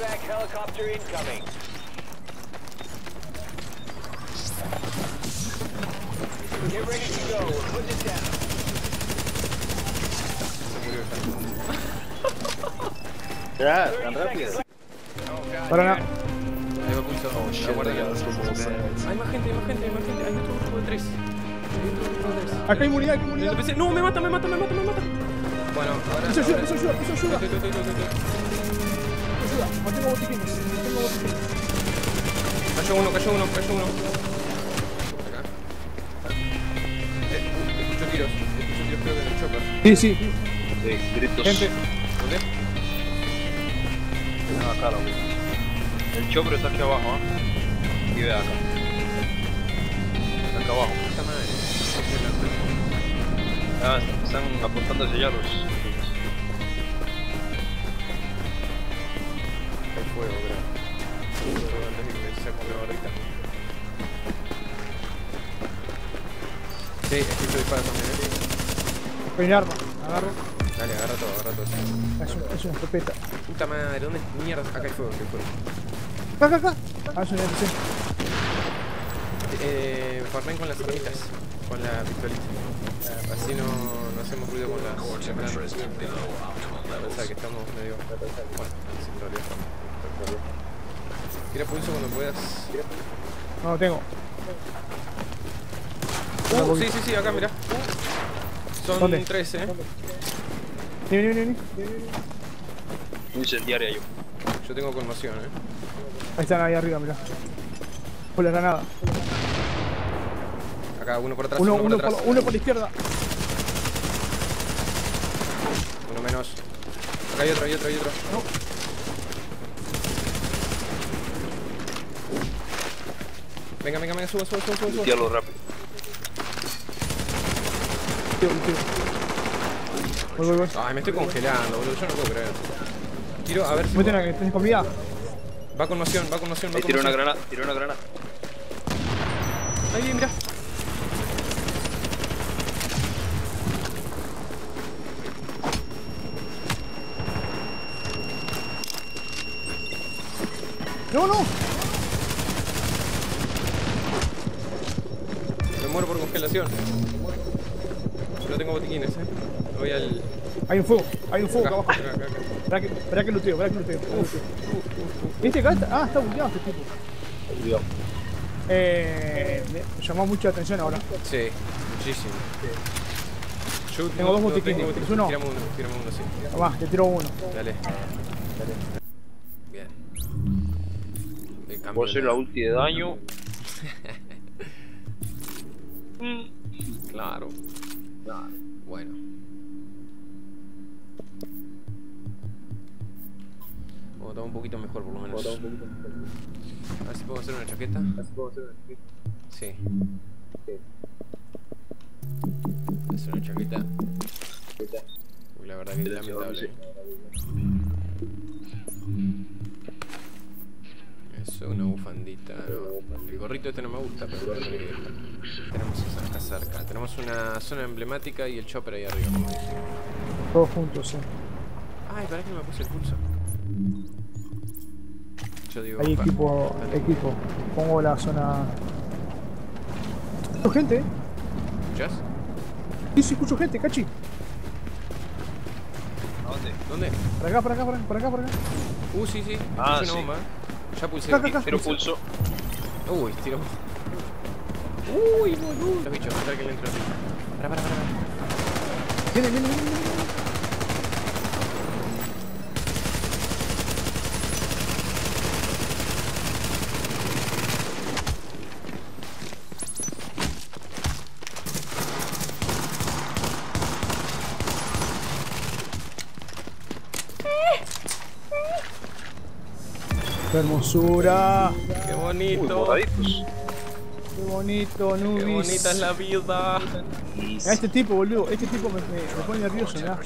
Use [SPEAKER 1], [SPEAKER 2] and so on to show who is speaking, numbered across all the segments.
[SPEAKER 1] Evac helicopter incoming. Get ready to go. We're putting it down.
[SPEAKER 2] Ya, tan rápido.
[SPEAKER 3] Para nada.
[SPEAKER 4] Ahí va pulso.
[SPEAKER 2] Oh, shit,
[SPEAKER 4] que-
[SPEAKER 2] sides.
[SPEAKER 4] Hay más gente, hay más gente, hay más gente. Hay otro grupo de tres.
[SPEAKER 3] Acá hay inmunidad, hay inmunidad.
[SPEAKER 4] No, me mata, me mata, me mata, me mata. Bueno, ahora.
[SPEAKER 3] Eso ayuda, eso ayuda, eso ayuda. Ayuda. No tengo botiquines. No tengo botiquines.
[SPEAKER 4] Cayó uno, cayó uno, cayó uno. Acá. Eh, escucho tiros, escucho tiros creo que en el chopper.
[SPEAKER 3] Sí, sí.
[SPEAKER 2] Sí, gritos.
[SPEAKER 3] Gente.
[SPEAKER 4] ¿Dónde?
[SPEAKER 2] Acá, la wea. El chopper está aquí abajo, ¿ah? Y ve acá. Está acá abajo. Ah, están apuntando hacia allá los.
[SPEAKER 4] Barrita. Sí, escucho disparos también, eh.
[SPEAKER 3] Arma. Agarro.
[SPEAKER 4] Dale, agarra todo, agarra todo.
[SPEAKER 3] Es, un- es una escopeta.
[SPEAKER 4] Puta madre, ¿dónde mierda? Acá hay fuego, acá hay fuego.
[SPEAKER 3] Acá, acá. Ah, es NPC.
[SPEAKER 4] Eh, farmen con las armitas, con la pistolita. Así no, no hacemos ruido con las. Pensar que estamos medio... Bueno, realidad estamos. Tira pulso cuando puedas.
[SPEAKER 3] No lo tengo.
[SPEAKER 4] Uh, sí, sí, sí, acá mirá. Son
[SPEAKER 3] ¿Dónde?
[SPEAKER 4] 13, eh.
[SPEAKER 3] Vení, vení, vení.
[SPEAKER 2] incendiario yo.
[SPEAKER 4] Yo tengo conmoción, eh.
[SPEAKER 3] Ahí están, ahí arriba, mirá. Por la granada.
[SPEAKER 4] Acá, uno por atrás,
[SPEAKER 3] Uno,
[SPEAKER 4] uno,
[SPEAKER 3] uno,
[SPEAKER 4] por
[SPEAKER 3] por,
[SPEAKER 4] atrás.
[SPEAKER 3] uno por la izquierda.
[SPEAKER 4] Uno menos. Acá hay otro, hay otro, hay otro.
[SPEAKER 3] No.
[SPEAKER 4] Venga, venga, venga, suba, suba, suba, suba. suba.
[SPEAKER 2] Lutearlo rápido.
[SPEAKER 3] Tío, tío. Voy, voy, voy.
[SPEAKER 4] Ay, me estoy congelando, boludo, yo no puedo creer. Tiro, a ver si.
[SPEAKER 3] Meten a que tenés comida.
[SPEAKER 4] Va con moción, va con moción, va
[SPEAKER 2] Ahí
[SPEAKER 4] con
[SPEAKER 2] tiró una granada, tiró una granada.
[SPEAKER 4] Ahí, mira.
[SPEAKER 3] No, no.
[SPEAKER 4] Muero por congelación. No tengo botiquines, eh. Voy al.
[SPEAKER 3] Hay un fuego. Hay un fuego acá
[SPEAKER 4] Acá,
[SPEAKER 3] abajo.
[SPEAKER 4] acá, acá,
[SPEAKER 3] que, esperá que luteo, que luteo. esperá que luteo. ¿Viste acá? Está, ah, está bugueado este tipo.
[SPEAKER 2] Cuidado.
[SPEAKER 3] Eh, me llamó mucho la atención ahora.
[SPEAKER 4] Sí, muchísimo. Yo
[SPEAKER 3] Tengo dos botiquines, ¿es uno?
[SPEAKER 4] Tiramos uno, tiramos uno, sí.
[SPEAKER 3] Va, te tiro uno.
[SPEAKER 4] Dale. Bien. El cambio
[SPEAKER 2] Puedo hacer la ulti de daño.
[SPEAKER 4] Claro. Bueno. Vamos a tomar un poquito mejor por lo menos. A ver si puedo hacer una chaqueta. Sí. Hacer una chaqueta. Uy, la verdad que es lamentable. Eso, una bufandita. no. El gorrito este no me gusta, pero ir. Tenemos esa acá cerca. Tenemos una zona emblemática y el chopper ahí arriba.
[SPEAKER 3] Todos juntos, sí.
[SPEAKER 4] Ay, pará que no me puse el pulso. Yo digo.
[SPEAKER 3] Hay equipo, equipo. Pongo la zona. Escucho gente, eh.
[SPEAKER 4] ¿Escuchás?
[SPEAKER 3] Sí, sí, escucho gente, cachi.
[SPEAKER 2] ¿A dónde?
[SPEAKER 4] ¿Dónde?
[SPEAKER 3] Por acá, por acá, por acá, por acá.
[SPEAKER 4] Uh, sí, sí.
[SPEAKER 2] Ah, sí.
[SPEAKER 4] bomba. Ya pulsé.
[SPEAKER 3] Acá, acá.
[SPEAKER 2] Tiro pulso.
[SPEAKER 4] Uy, tiro. Uy, boludo. Los bichos, que le entre. Pará, pará, pará. pará.
[SPEAKER 3] Viene, viene, viene, ¡Qué hermosura!
[SPEAKER 4] Qué
[SPEAKER 2] Uy,
[SPEAKER 4] bonito.
[SPEAKER 2] moraditos.
[SPEAKER 3] ¡Qué bonito,
[SPEAKER 4] Qué
[SPEAKER 3] Nubis!
[SPEAKER 4] bonita es la vida.
[SPEAKER 3] A este tipo, boludo, este tipo me, me, me pone nervioso, mirá.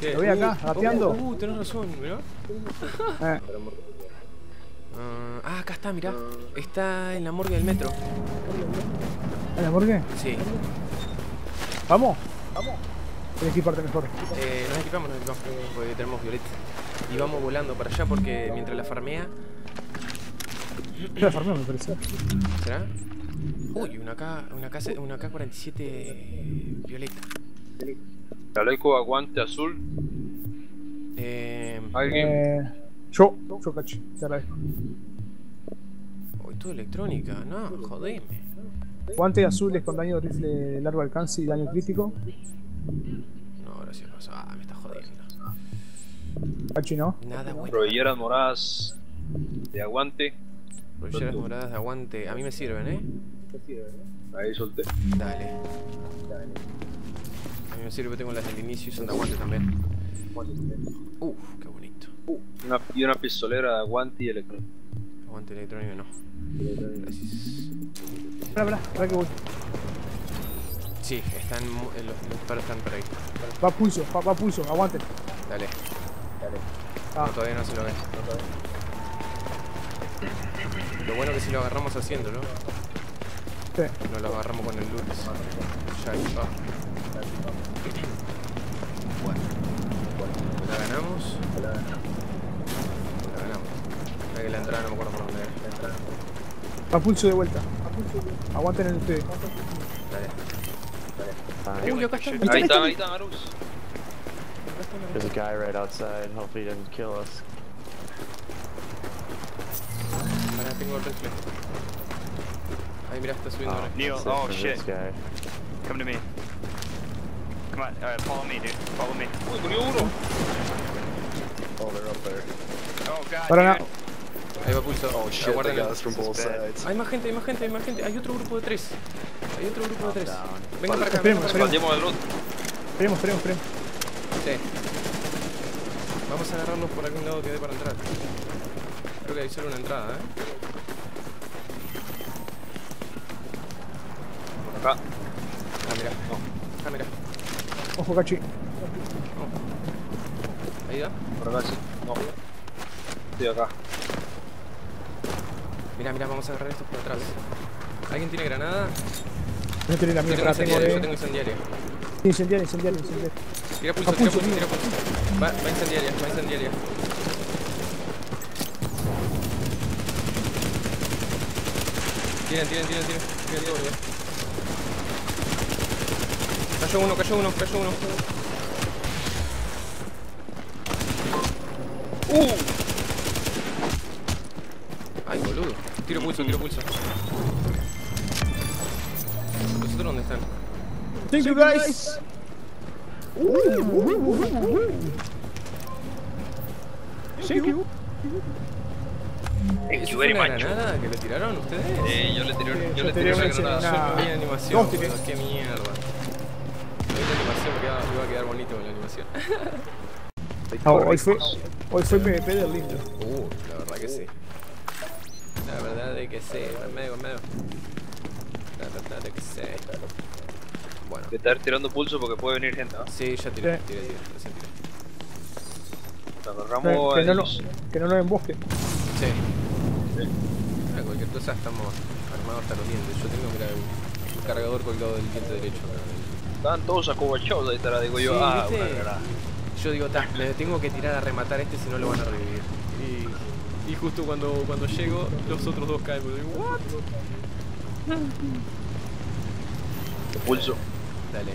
[SPEAKER 4] ¿Qué?
[SPEAKER 3] Lo ve acá,
[SPEAKER 4] Uh,
[SPEAKER 3] rapeando.
[SPEAKER 4] Uh, uh, tenés razón, mirá.
[SPEAKER 3] Eh,
[SPEAKER 4] Ah, ah, acá está, mirá. Está en la morgue del metro.
[SPEAKER 3] ¿A la morgue?
[SPEAKER 4] Sí.
[SPEAKER 3] ¿Vamos? ¿Vamos? Tienes que equiparte mejor.
[SPEAKER 4] Eh, nos equipamos, nos equipamos. Porque tenemos violeta. Y vamos volando para allá porque mientras la farmea.
[SPEAKER 3] La farmeo me parece.
[SPEAKER 4] ¿Será? Uy, una K, una K, una K47 violeta.
[SPEAKER 2] Chaleco, aguante azul.
[SPEAKER 4] Eh,
[SPEAKER 2] Alguien.
[SPEAKER 3] Eh, yo, yo cachi, te agradezco.
[SPEAKER 4] uy, todo electrónica, no, jodeme.
[SPEAKER 3] Guantes azules con daño de rifle largo alcance y daño crítico.
[SPEAKER 4] No, gracias, no,
[SPEAKER 3] No.
[SPEAKER 4] Nada bueno.
[SPEAKER 2] Rodilleras moradas de aguante.
[SPEAKER 4] Rolleras moradas de aguante, a mí me sirven, ¿eh?
[SPEAKER 2] Ahí solté.
[SPEAKER 4] Dale. A mí me sirve, tengo las del inicio y son de aguante también. Uf, qué bonito.
[SPEAKER 2] Una, y una pistolera de aguante y electrónico.
[SPEAKER 4] Aguante electrónico no. Gracias.
[SPEAKER 3] Espera, espera, espera que voy.
[SPEAKER 4] Sí, están, eh, los, los disparos están por ahí.
[SPEAKER 3] Va pulso, va, va pulso, aguante.
[SPEAKER 4] Dale.
[SPEAKER 3] Ah.
[SPEAKER 4] No, todavía no se lo ve. Lo bueno que si lo agarramos haciéndolo,
[SPEAKER 3] Sí.
[SPEAKER 4] no lo agarramos con el loot. Ya está. Bueno. La ganamos. La ganamos. La que la entrada no me acuerdo por dónde era. La entrada.
[SPEAKER 3] Va pulso de vuelta. Aguanten el ustedes.
[SPEAKER 4] Dale. Uy, acá está.
[SPEAKER 2] Ahí está, ahí está, Marus.
[SPEAKER 5] There's a guy right outside. Hopefully he doesn't kill us.
[SPEAKER 4] Ahora tengo el rifle. Ahí mira, está subiendo ahora.
[SPEAKER 6] Neil, oh shit.
[SPEAKER 5] This guy.
[SPEAKER 6] Come to me. Come on, alright, follow me, dude. Follow me.
[SPEAKER 2] Uy, murió uno.
[SPEAKER 5] Oh, they're up there.
[SPEAKER 6] Oh god,
[SPEAKER 3] Para nada.
[SPEAKER 6] dude.
[SPEAKER 4] Ahí va pulso.
[SPEAKER 5] Oh shit, they
[SPEAKER 4] Aguarden el-
[SPEAKER 5] got us from both sides.
[SPEAKER 4] Hay más gente, hay más gente, hay más gente. Hay otro grupo de tres. Hay otro grupo de tres. Venga para acá, venga
[SPEAKER 3] Esperemos,
[SPEAKER 4] para acá.
[SPEAKER 2] Expandimos el.
[SPEAKER 3] Esperemos, esperemos, esperemos.
[SPEAKER 4] Sí. Vamos a agarrarlos por algún lado que dé para entrar. Creo que hay solo una entrada, ¿eh?
[SPEAKER 2] Acá.
[SPEAKER 4] Ah, mira. Ah, mira.
[SPEAKER 3] Ojo, cachi.
[SPEAKER 4] Ahí da.
[SPEAKER 2] Por acá sí. No. Estoy acá.
[SPEAKER 4] Mira, mira, vamos a agarrar estos por atrás. ¿Alguien tiene granada?
[SPEAKER 3] No tiene la
[SPEAKER 4] Yo
[SPEAKER 3] mía,
[SPEAKER 4] tengo yo tengo incendiario.
[SPEAKER 3] Incendiario, incendiario, incendiario.
[SPEAKER 4] Tira pulso, tira
[SPEAKER 3] pulso,
[SPEAKER 4] tira pulso. Va, va incendiaria, va incendiaria. Tiren, tiren, tiren, tiren. Tiren todo, ya. Cayó uno, cayó uno, cayó uno.
[SPEAKER 2] ¡Uh!
[SPEAKER 4] Ay, boludo. Tiro pulso, tiro pulso. ¿Los otros dónde están?
[SPEAKER 3] Thank you guys. Thank you.
[SPEAKER 2] Thank
[SPEAKER 4] ¿Eso
[SPEAKER 2] you very much.
[SPEAKER 4] granada que le tiraron ustedes?
[SPEAKER 2] Eh, yo le tiré, yo
[SPEAKER 3] yo
[SPEAKER 2] le
[SPEAKER 3] tiré
[SPEAKER 2] una granada.
[SPEAKER 4] Yo no vi animación, qué mierda. No vi la animación porque iba, a quedar bonito con la animación.
[SPEAKER 3] Ah, hoy fue, hoy fue PvP del lindo.
[SPEAKER 4] Uh, la verdad que sí. La verdad de que sí, medio, medio. La verdad de que sí. Bueno,
[SPEAKER 2] De estar tirando pulso porque puede venir gente, ¿no?
[SPEAKER 4] sí, ya tiré,
[SPEAKER 3] Sí.
[SPEAKER 4] tiré, tiré, recién tiré.
[SPEAKER 3] Que,
[SPEAKER 2] Agarramos
[SPEAKER 3] que no, lo- que no lo embosque.
[SPEAKER 4] Sí. A cualquier cosa estamos armados hasta los dientes. Yo tengo, mira, un, un cargador colgado del diente derecho.
[SPEAKER 2] Estaban todos acobachados ahí atrás, digo yo,
[SPEAKER 4] Sí,
[SPEAKER 2] ah,
[SPEAKER 4] ¿viste?
[SPEAKER 2] una granada.
[SPEAKER 4] Yo digo, le tengo que tirar a rematar a este si no lo van a revivir. Y, y justo cuando, cuando llego, los otros dos caen. Pero digo, ¿what?
[SPEAKER 2] Pulso.
[SPEAKER 4] Dale.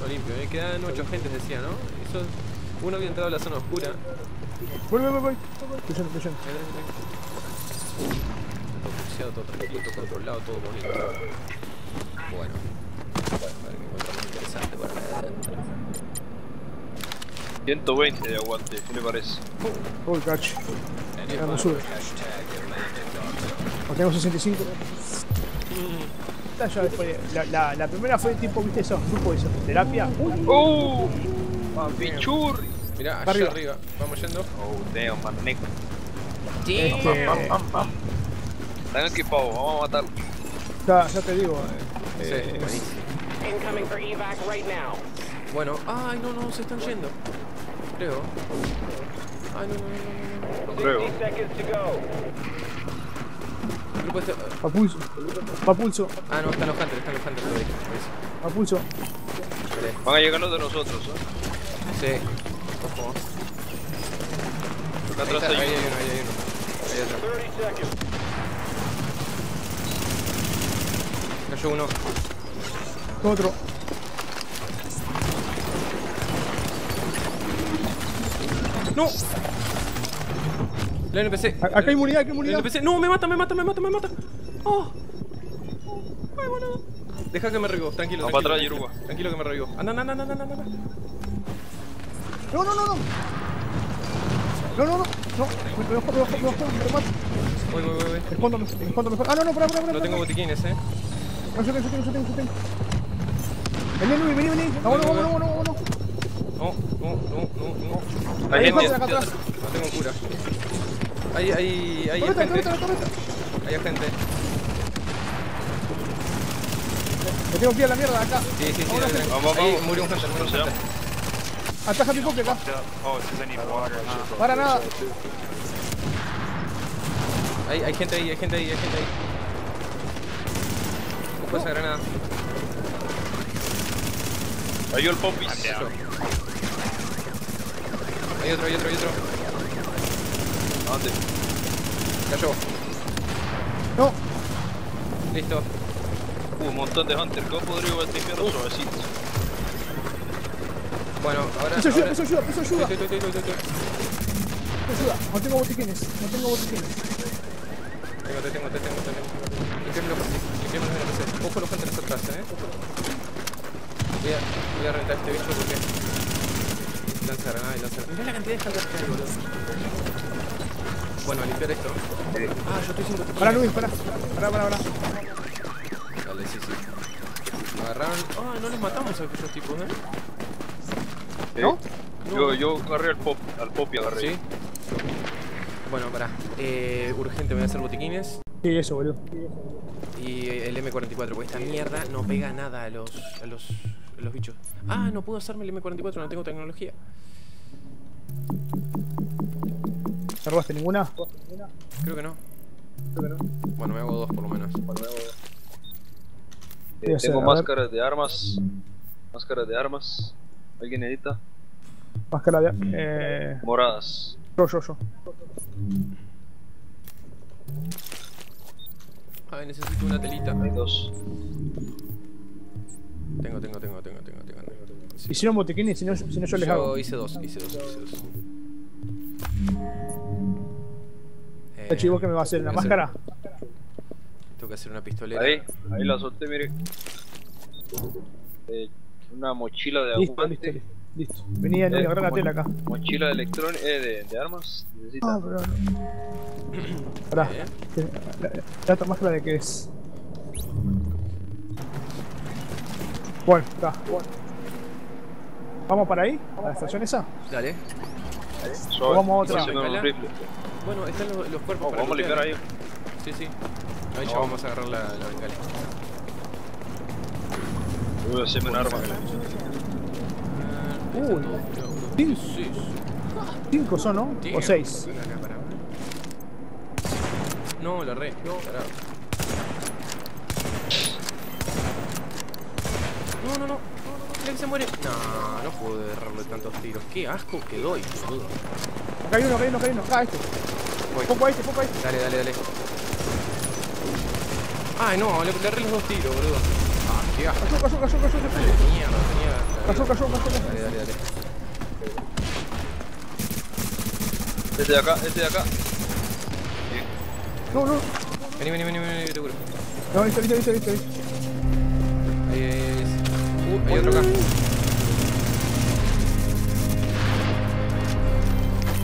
[SPEAKER 4] Lo limpio, ¿eh? Quedan ocho agentes, decía, ¿no? Eso, uno había entrado a la zona oscura.
[SPEAKER 3] Voy, voy, voy, voy. Yendo.
[SPEAKER 4] Todo pulseado, todo tranquilo, todo controlado, todo bonito. Bueno. A ver qué encontramos interesante acá adentro.
[SPEAKER 2] 120 de aguante, ¿qué le parece?
[SPEAKER 3] Uy, cachi.
[SPEAKER 4] Bien,
[SPEAKER 3] Ya no sube. Tengo 65. Esta ya después. La, la, la primera fue tipo, viste, esos grupos de esos, terapia. Uy,
[SPEAKER 2] ¡Uh! ¡Papichurri!
[SPEAKER 4] Mirá, allá
[SPEAKER 3] Arriba.
[SPEAKER 4] arriba. Vamos yendo.
[SPEAKER 2] Oh, damn, man, neco.
[SPEAKER 3] este,
[SPEAKER 2] Están equipados, vamos a matarlo.
[SPEAKER 3] ya, ya te digo. eh,
[SPEAKER 4] Sí,
[SPEAKER 3] eh,
[SPEAKER 4] buenísimo.
[SPEAKER 1] Incoming for evac right now.
[SPEAKER 4] Bueno, ay, no, no, se están yendo. Creo. Ay, no, no, no, no, no,
[SPEAKER 2] No creo.
[SPEAKER 3] Pulso. Va pulso.
[SPEAKER 4] Ah, no, están los hunters, están los hunters todavía.
[SPEAKER 3] Va pulso.
[SPEAKER 4] Vale.
[SPEAKER 2] Van a llegar los de nosotros, ¿eh?
[SPEAKER 4] Sí. Ojo.
[SPEAKER 2] Acá
[SPEAKER 4] Ahí,
[SPEAKER 2] atrás
[SPEAKER 4] está, ahí
[SPEAKER 2] hay
[SPEAKER 4] hay
[SPEAKER 2] uno.
[SPEAKER 4] uno, ahí hay uno. Ahí atrás.
[SPEAKER 1] 30 seconds.
[SPEAKER 4] Cayó uno.
[SPEAKER 3] Otro.
[SPEAKER 4] ¡No! La NPC.
[SPEAKER 3] A- Acá hay inmunidad, acá hay
[SPEAKER 4] La
[SPEAKER 3] inmunidad.
[SPEAKER 4] NPC. ¡No! ¡Me mata, me mata, me mata, me mata! ¡Oh! ¡Ay, boludo! Deja que me revivo, tranquilo.
[SPEAKER 2] Va
[SPEAKER 4] tranquilo,
[SPEAKER 2] para atrás. Yoruba.
[SPEAKER 4] Tranquilo que me revivo. Anda, anda, anda, anda, anda.
[SPEAKER 3] No, no, no, no. No, no, no. No, me me bajo, me bajo, me bajo, me mato.
[SPEAKER 4] Voy, voy, voy,
[SPEAKER 3] el fondo mejor. Ah, no, no, pará, pará, pará.
[SPEAKER 4] No tengo botiquines, eh.
[SPEAKER 3] No, yo tengo, yo tengo, yo tengo, yo tengo. Vení, vení, vení, vení. Vámonos, vámonos, vámonos, vámonos.
[SPEAKER 4] No, no, no, no, no.
[SPEAKER 2] Hay
[SPEAKER 3] Ahí,
[SPEAKER 2] gente.
[SPEAKER 3] acá atrás.
[SPEAKER 4] No tengo cura. Hay, hay, hay
[SPEAKER 3] Torreta,
[SPEAKER 4] gente.
[SPEAKER 3] torreta, torreta.
[SPEAKER 4] Hay gente.
[SPEAKER 3] Me tengo que ir a la mierda acá.
[SPEAKER 4] Sí, sí, sí. Dale, dale.
[SPEAKER 2] Vamos,
[SPEAKER 4] Ahí
[SPEAKER 2] vamos.
[SPEAKER 4] murió un hunter, murió un
[SPEAKER 2] ¿Cómo se
[SPEAKER 4] hunter.
[SPEAKER 2] llama?
[SPEAKER 3] Ataja mi copia acá.
[SPEAKER 6] Oh, it's because I need water.
[SPEAKER 3] Para nada.
[SPEAKER 4] Hay, hay gente ahí, hay gente ahí, hay gente ahí. Busco esa granada.
[SPEAKER 2] Cayó el popis.
[SPEAKER 4] Hay otro, hay otro, hay otro.
[SPEAKER 2] ¿Dónde?
[SPEAKER 4] Cayó.
[SPEAKER 3] No.
[SPEAKER 4] Listo.
[SPEAKER 2] Uh, un montón de hunters. ¿Cómo podría batear suavecito?
[SPEAKER 4] Bueno, ahora.
[SPEAKER 3] Piso ayuda,
[SPEAKER 4] ahora-
[SPEAKER 3] piso ayuda, piso ayuda.
[SPEAKER 4] Estoy, estoy, estoy, estoy, estoy.
[SPEAKER 3] Piso ayuda. No tengo botiquines, no tengo botiquines.
[SPEAKER 4] Tengo, te tengo, te tengo, te tengo. Limpiame los limpiame los NPC. Ojo los hunters atrás, eh. Voy a, voy a reventar este bicho porque. Lanza granada y lanza granada. Mirá la cantidad de hunters que hay, boludo. Bueno, a limpiar esto. Ah, yo estoy sin botiquines.
[SPEAKER 3] Pará, Luis, pará. Pará, pará, pará.
[SPEAKER 4] Dale, sí, sí. Agarraron. Ah, no los matamos a aquellos tipos, eh.
[SPEAKER 3] ¿No?
[SPEAKER 2] Yo, yo agarré al pop, al pop y agarré.
[SPEAKER 4] Sí. Bueno, pará. Eh, urgente, voy a hacer botiquines.
[SPEAKER 3] Sí, eso, boludo.
[SPEAKER 4] Y el M44, porque esta mierda no pega nada a los, a los, a los bichos. Ah, no puedo hacerme el M44, no tengo tecnología.
[SPEAKER 3] ¿No robaste ninguna?
[SPEAKER 4] Creo que no. Bueno, me hago dos por lo menos.
[SPEAKER 2] Eh,
[SPEAKER 3] Voy a hacer,
[SPEAKER 2] tengo
[SPEAKER 3] a ver.
[SPEAKER 2] máscaras de armas. Máscaras de armas. ¿Alguien necesita?
[SPEAKER 3] Máscara de... Eh...
[SPEAKER 2] Moradas.
[SPEAKER 3] Yo, yo, yo.
[SPEAKER 4] Ay, necesito una telita.
[SPEAKER 2] Hay dos.
[SPEAKER 4] Tengo, tengo, tengo, tengo, tengo, tengo. tengo. Sí.
[SPEAKER 3] Hicieron botiquines, si no, si no yo les hago.
[SPEAKER 4] hice dos, hice dos, hice dos.
[SPEAKER 3] El chivo que me va a hacer la
[SPEAKER 4] voy a hacer-
[SPEAKER 3] máscara.
[SPEAKER 4] Tengo que hacer una pistolera.
[SPEAKER 2] Ahí, ahí la solté, mire. Eh, una mochila de
[SPEAKER 3] Listo, listo,
[SPEAKER 2] agujante.
[SPEAKER 3] listo. Listo. Venía, venía,
[SPEAKER 2] Eh,
[SPEAKER 3] agarra la tela acá.
[SPEAKER 2] Mochila de electrón, eh, de, de armas. Necesita.
[SPEAKER 3] Ah, pero no. Pará.
[SPEAKER 4] Eh,
[SPEAKER 3] La, la- máscara de qué es. Bueno, está. ¿Vamos para ahí? ¿A la estación esa?
[SPEAKER 4] Dale.
[SPEAKER 2] Suave.
[SPEAKER 3] vamos a otra.
[SPEAKER 4] Bueno, están los, los cuerpos
[SPEAKER 2] Oh,
[SPEAKER 4] para
[SPEAKER 2] vamos a limpiar ahí.
[SPEAKER 4] Sí, sí. Ahí ya vamos a agarrar la, la bengala.
[SPEAKER 2] Voy a hacerme un arma.
[SPEAKER 4] Ah,
[SPEAKER 3] Uh,
[SPEAKER 4] está todo.
[SPEAKER 3] sí. Cinco son, ¿no?
[SPEAKER 4] Damn.
[SPEAKER 3] O seis.
[SPEAKER 4] Ven acá, pará. No, la re. Pará. No, no, no. Mira que se muere. No, no puedo derrarle tantos tiros. Qué asco que doy, boludo.
[SPEAKER 3] Acá hay uno, acá hay uno, acá hay uno. Acá, este.
[SPEAKER 4] Voy.
[SPEAKER 3] Poco a este, poco a este.
[SPEAKER 4] Dale, dale, dale. Ay, no, le, le erré los dos tiros, boludo. Ah, qué asco.
[SPEAKER 3] Cayó, cayó, cayó, cayó.
[SPEAKER 4] Mierda, tenía.
[SPEAKER 3] Cayó, cayó, cayó. cayó.
[SPEAKER 4] Dale, dale, dale.
[SPEAKER 2] Este de acá, este de acá.
[SPEAKER 3] No, no.
[SPEAKER 4] Vení, vení, vení, vení, te curo.
[SPEAKER 3] No, listo, listo, listo, listo. listo.
[SPEAKER 4] Ahí, ahí, ahí. Uh, hay otro acá.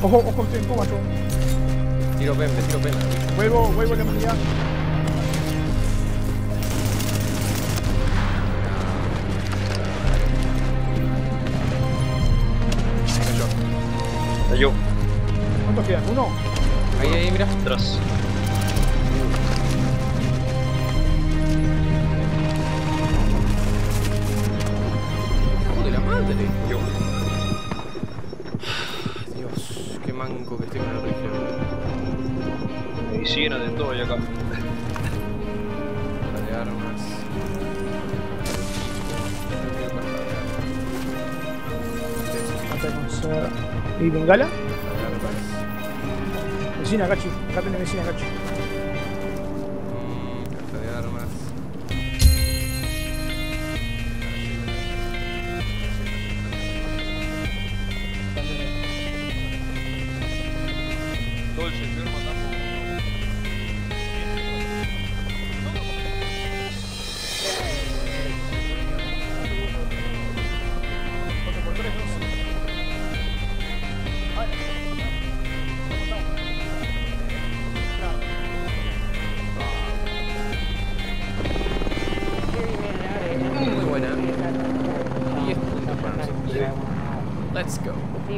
[SPEAKER 3] Ojo, ojo, estoy en coma yo.
[SPEAKER 4] Tiro pem, te tiro pem.
[SPEAKER 3] Vuelvo, vuelvo a la inmunidad.
[SPEAKER 4] Cayó.
[SPEAKER 2] Cayó.
[SPEAKER 3] ¿Cuántos quedan? ¿Uno?
[SPEAKER 4] Ahí, ahí, mira.
[SPEAKER 2] Atrás. Medicina de todo acá.
[SPEAKER 4] De armas. ¿Y Bengala? Medicina, Gachi. Acá tenés medicina, Gachi.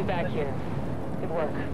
[SPEAKER 1] Back here.
[SPEAKER 7] Good work.